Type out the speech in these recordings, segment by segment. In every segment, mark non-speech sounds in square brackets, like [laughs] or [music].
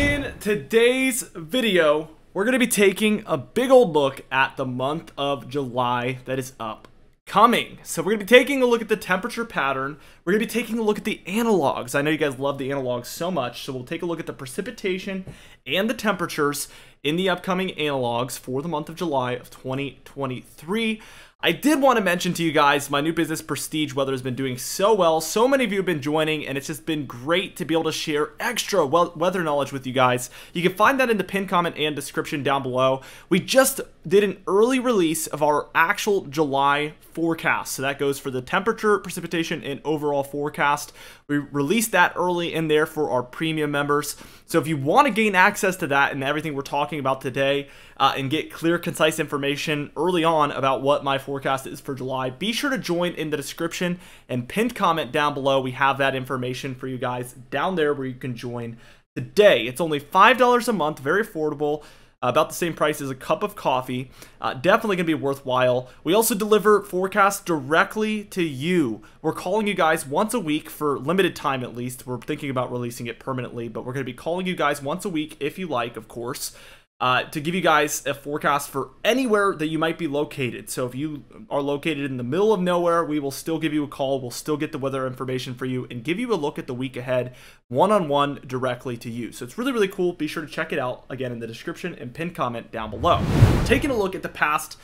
In today's video, we're going to be taking a big old look at the month of July that is upcoming. So we're going to be taking a look at the temperature pattern. We're going to be taking a look at the analogs. I know you guys love the analogs so much, so we'll take a look at the precipitation and the temperatures in the upcoming analogs for the month of July of 2023. I did want to mention to you guys my new business Prestige Weather has been doing so well. So many of you have been joining, and it's just been great to be able to share extra weather knowledge with you guys. You can find that in the pin comment and description down below. We just did an early release of our actual July forecast. So that goes for the temperature, precipitation, and overall forecast. We released that early in there for our premium members. So if you want to gain access to that and everything we're talking about today uh, and get clear, concise information early on about what my forecast is for July, be sure to join in the description and pinned comment down below. We have that information for you guys down there where you can join today. It's only $5 a month, very affordable about the same price as a cup of coffee. Uh, definitely going to be worthwhile. We also deliver forecasts directly to you. We're calling you guys once a week for limited time at least. We're thinking about releasing it permanently, but we're going to be calling you guys once a week if you like, of course uh, to give you guys a forecast for anywhere that you might be located. So if you are located in the middle of nowhere, we will still give you a call. We'll still get the weather information for you and give you a look at the week ahead one on one directly to you. So it's really, really cool. Be sure to check it out again in the description and pin comment down below. Taking a look at the past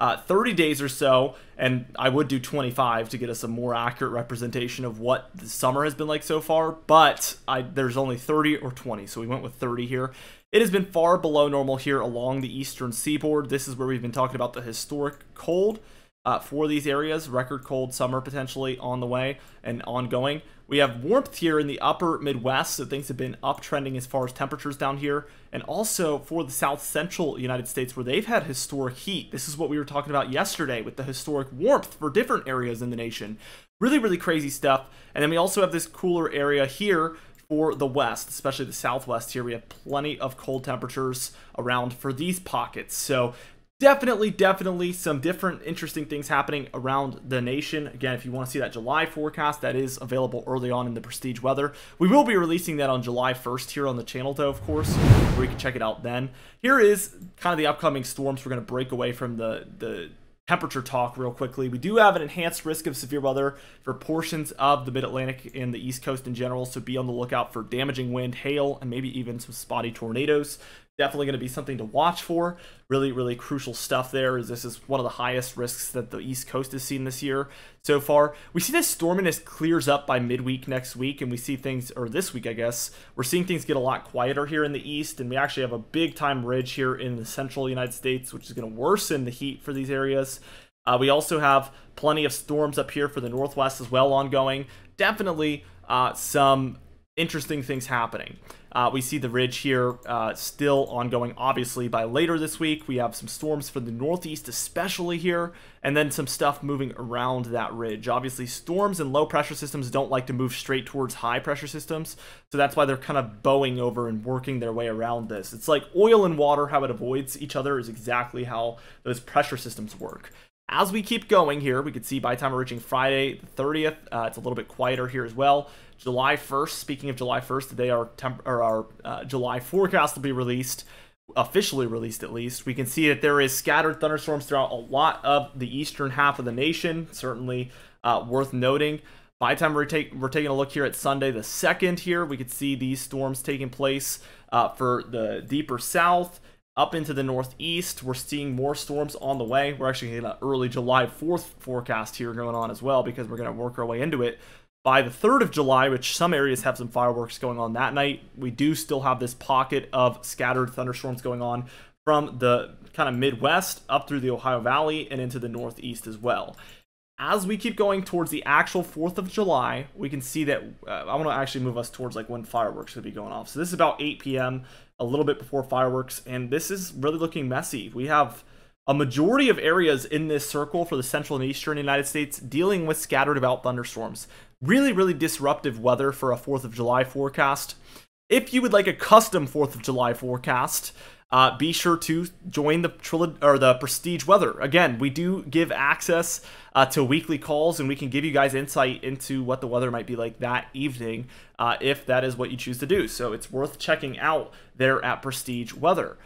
uh, 30 days or so, and I would do 25 to get us a more accurate representation of what the summer has been like so far, but I, there's only 30 or 20, so we went with 30 here. It has been far below normal here along the eastern seaboard. This is where we've been talking about the historic cold uh, for these areas. Record cold summer potentially on the way and ongoing. We have warmth here in the upper Midwest, so things have been uptrending as far as temperatures down here. And also for the south central United States where they've had historic heat. This is what we were talking about yesterday with the historic warmth for different areas in the nation. Really, really crazy stuff. And then we also have this cooler area here for the west, especially the southwest here. We have plenty of cold temperatures around for these pockets. So definitely, definitely some different interesting things happening around the nation. Again, if you want to see that July forecast, that is available early on in the Prestige Weather. We will be releasing that on July 1st here on the channel, though, of course, where you can check it out then. Here is kind of the upcoming storms. We're going to break away from the, the temperature talk real quickly. We do have an enhanced risk of severe weather for portions of the mid-Atlantic and the East Coast in general, so be on the lookout for damaging wind, hail, and maybe even some spotty tornadoes definitely going to be something to watch for. Really, really crucial stuff there. Is this is one of the highest risks that the East Coast has seen this year so far. We see this storminess clears up by midweek next week, and we see things, or this week, I guess, we're seeing things get a lot quieter here in the East, and we actually have a big time ridge here in the central United States, which is going to worsen the heat for these areas. Uh, we also have plenty of storms up here for the Northwest as well ongoing. Definitely uh, some interesting things happening. Uh, we see the ridge here uh, still ongoing, obviously, by later this week. We have some storms for the northeast, especially here, and then some stuff moving around that ridge. Obviously, storms and low pressure systems don't like to move straight towards high pressure systems, so that's why they're kind of bowing over and working their way around this. It's like oil and water, how it avoids each other is exactly how those pressure systems work. As we keep going here, we can see by the time we're reaching Friday the 30th, uh, it's a little bit quieter here as well. July 1st, speaking of July 1st, today our, our uh, July forecast will be released, officially released at least. We can see that there is scattered thunderstorms throughout a lot of the eastern half of the nation, certainly uh, worth noting. By the time we're, take, we're taking a look here at Sunday the 2nd here, we could see these storms taking place uh, for the deeper south up into the northeast. We're seeing more storms on the way. We're actually getting an early July 4th forecast here going on as well because we're going to work our way into it. By the 3rd of July, which some areas have some fireworks going on that night, we do still have this pocket of scattered thunderstorms going on from the kind of Midwest up through the Ohio Valley and into the Northeast as well. As we keep going towards the actual 4th of July, we can see that uh, I want to actually move us towards like when fireworks should be going off. So this is about 8 p.m a little bit before fireworks, and this is really looking messy. We have a majority of areas in this circle for the central and eastern United States dealing with scattered about thunderstorms. Really, really disruptive weather for a 4th of July forecast. If you would like a custom 4th of July forecast, uh, be sure to join the Tril- or the Prestige Weather. Again, we do give access uh, to weekly calls, and we can give you guys insight into what the weather might be like that evening, uh, if that is what you choose to do. So it's worth checking out there at Prestige Weather.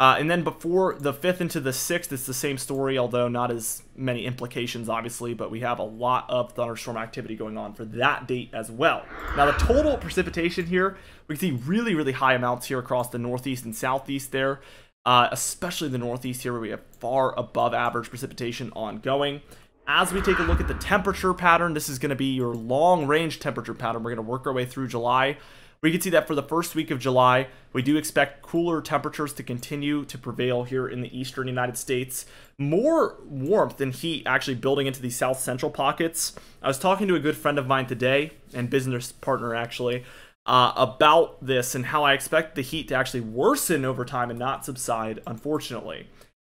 Uh, and then before the 5th into the 6th, it's the same story, although not as many implications, obviously, but we have a lot of thunderstorm activity going on for that date as well. Now, the total precipitation here, we can see really, really high amounts here across the northeast and southeast there, uh, especially the northeast here, where we have far above average precipitation ongoing. As we take a look at the temperature pattern, this is going to be your long range temperature pattern. We're going to work our way through July. We can see that for the first week of July, we do expect cooler temperatures to continue to prevail here in the eastern United States. More warmth and heat actually building into these south central pockets. I was talking to a good friend of mine today, and business partner actually, uh, about this and how I expect the heat to actually worsen over time and not subside, unfortunately.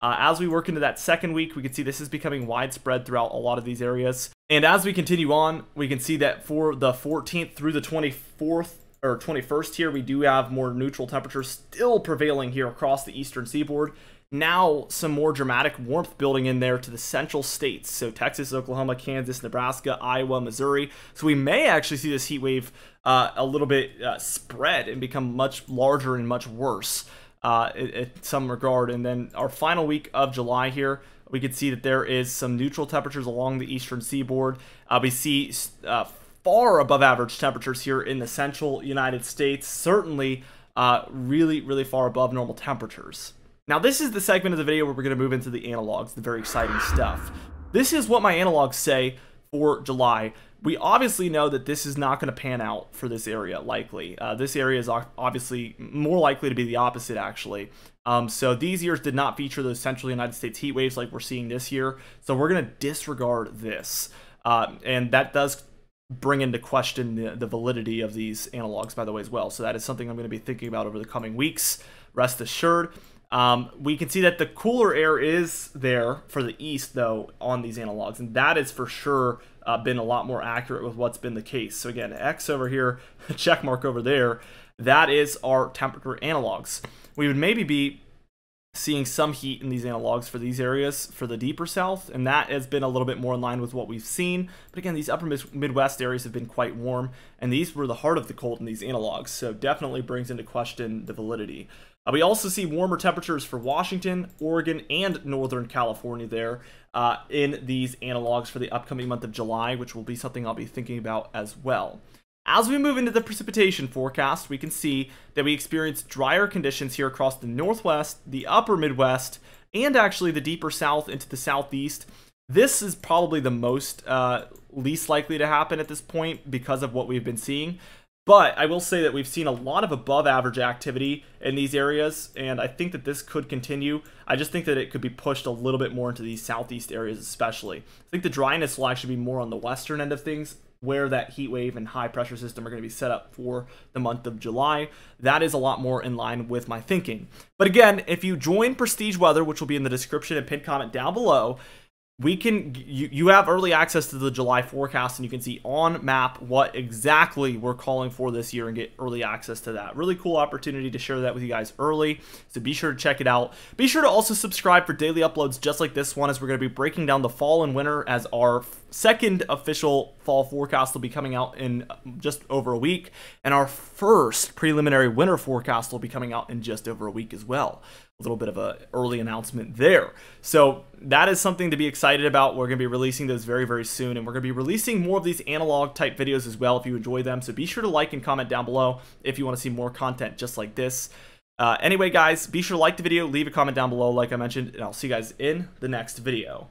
Uh, as we work into that second week, we can see this is becoming widespread throughout a lot of these areas. And as we continue on, we can see that for the 14th through the 24th, or 21st here, we do have more neutral temperatures still prevailing here across the eastern seaboard. Now, some more dramatic warmth building in there to the central states. So, Texas, Oklahoma, Kansas, Nebraska, Iowa, Missouri. So, we may actually see this heat wave uh, a little bit uh, spread and become much larger and much worse uh, in, some regard. And then, our final week of July here, we can see that there is some neutral temperatures along the eastern seaboard. Uh, we see uh, far above average temperatures here in the central United States, certainly uh, really, really far above normal temperatures. Now, this is the segment of the video where we're going to move into the analogs, the very exciting stuff. This is what my analogs say for July. We obviously know that this is not going to pan out for this area, likely. Uh, this area is obviously more likely to be the opposite, actually. Um, so these years did not feature those central United States heat waves like we're seeing this year. So we're going to disregard this. Uh, and that does bring into question the, the validity of these analogs, by the way, as well. So that is something I'm going to be thinking about over the coming weeks. Rest assured. Um, we can see that the cooler air is there for the east, though, on these analogs, and that is for sure uh, been a lot more accurate with what's been the case. So again, X over here, [laughs] check mark over there, that is our temperature analogs. We would maybe be seeing some heat in these analogs for these areas for the deeper south, and that has been a little bit more in line with what we've seen. But again, these upper Midwest areas have been quite warm, and these were the heart of the cold in these analogs, so definitely brings into question the validity. Uh, we also see warmer temperatures for Washington, Oregon, and Northern California there uh, in these analogs for the upcoming month of July, which will be something I'll be thinking about as well. As we move into the precipitation forecast, we can see that we experience drier conditions here across the northwest, the upper Midwest, and actually the deeper south into the southeast. This is probably the most uh, least likely to happen at this point because of what we've been seeing. But I will say that we've seen a lot of above average activity in these areas, and I think that this could continue. I just think that it could be pushed a little bit more into these southeast areas, especially. I think the dryness will actually be more on the western end of things, where that heat wave and high pressure system are going to be set up for the month of July. That is a lot more in line with my thinking. But again, if you join Prestige Weather, which will be in the description and pinned comment down below, we can you, you have early access to the July forecast and you can see on map what exactly we're calling for this year and get early access to that. Really cool opportunity to share that with you guys early. So be sure to check it out. Be sure to also subscribe for daily uploads just like this one as we're going to be breaking down the fall and winter as our second official fall forecast will be coming out in just over a week and our first preliminary winter forecast will be coming out in just over a week as well a little bit of a early announcement there. So that is something to be excited about. We're going to be releasing those very, very soon. And we're going to be releasing more of these analog type videos as well if you enjoy them. So be sure to like and comment down below if you want to see more content just like this. Uh, anyway, guys, be sure to like the video, leave a comment down below like I mentioned, and I'll see you guys in the next video.